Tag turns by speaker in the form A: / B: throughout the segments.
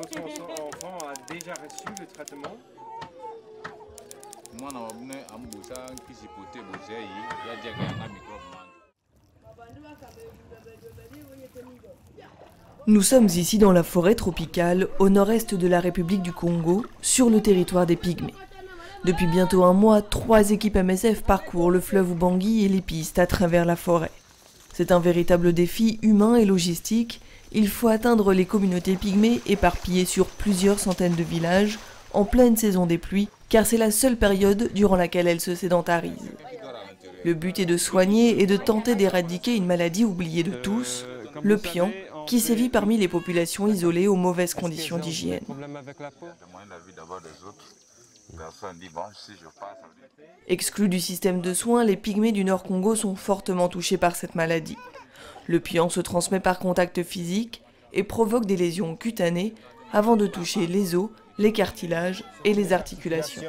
A: votre enfant a déjà reçu le traitement
B: Nous sommes ici dans la forêt tropicale, au nord-est de la République du Congo, sur le territoire des Pygmées. Depuis bientôt un mois, trois équipes MSF parcourent le fleuve Ubangui et les pistes à travers la forêt. C'est un véritable défi humain et logistique. Il faut atteindre les communautés pygmées éparpillées sur plusieurs centaines de villages en pleine saison des pluies, car c'est la seule période durant laquelle elles se sédentarisent. Le but est de soigner et de tenter d'éradiquer une maladie oubliée de tous, le pion, qui sévit parmi les populations isolées aux mauvaises conditions d'hygiène. Exclus du système de soins, les pygmées du Nord Congo sont fortement touchés par cette maladie. Le pion se transmet par contact physique et provoque des lésions cutanées avant de toucher les os, les cartilages et les articulations.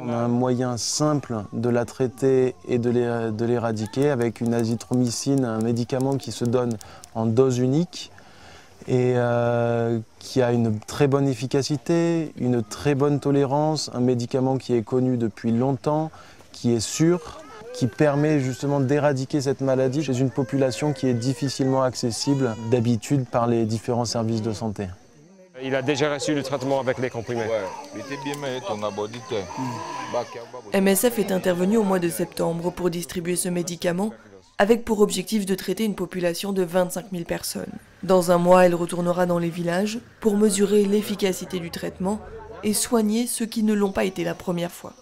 C: On a un moyen simple de la traiter et de l'éradiquer avec une azithromycine, un médicament qui se donne en dose unique et euh, qui a une très bonne efficacité, une très bonne tolérance, un médicament qui est connu depuis longtemps, qui est sûr, qui permet justement d'éradiquer cette maladie chez une population qui est difficilement accessible d'habitude par les différents services de santé.
A: Il a déjà reçu le traitement avec les comprimés.
B: MSF est intervenu au mois de septembre pour distribuer ce médicament avec pour objectif de traiter une population de 25 000 personnes. Dans un mois, elle retournera dans les villages pour mesurer l'efficacité du traitement et soigner ceux qui ne l'ont pas été la première fois.